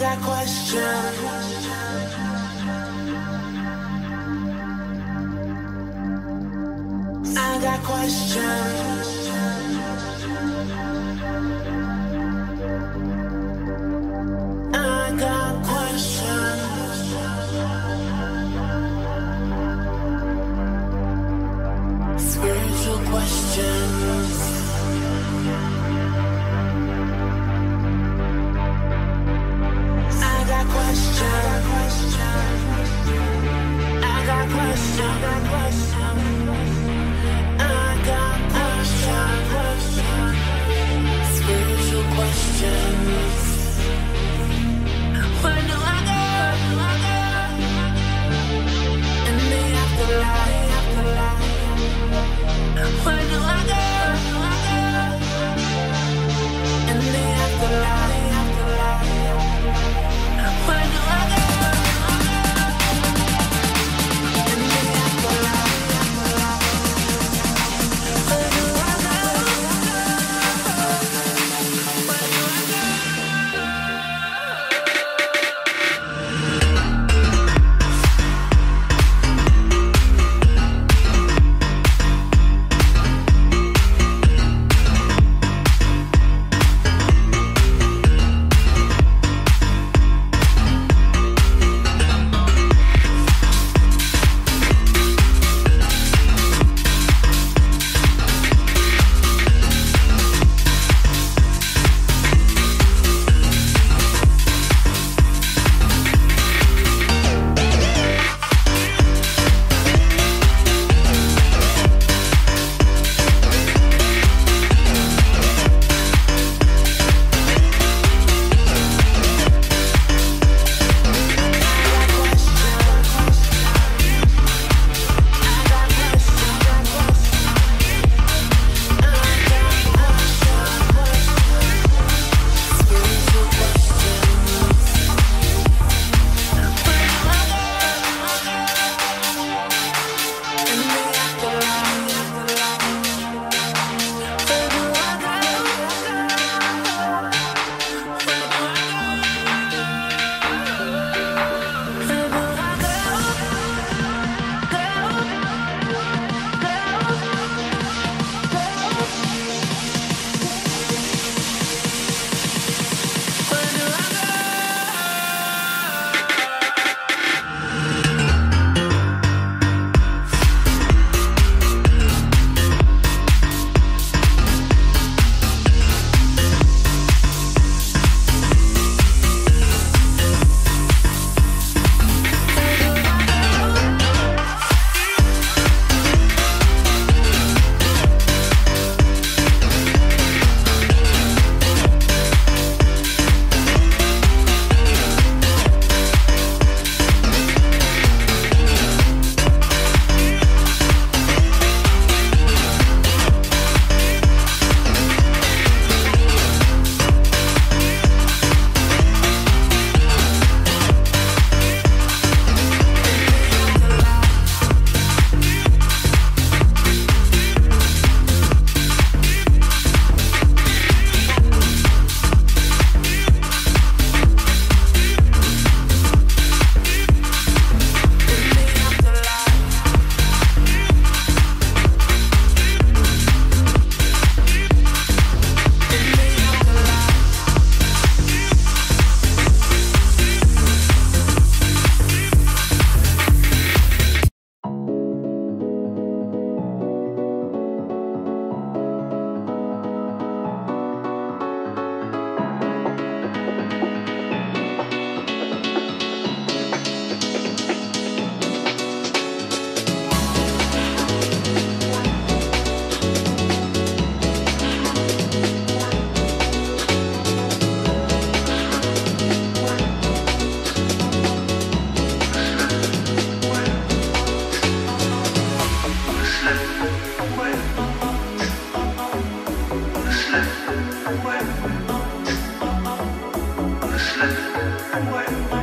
got questions. I got questions. slip away. The slip away.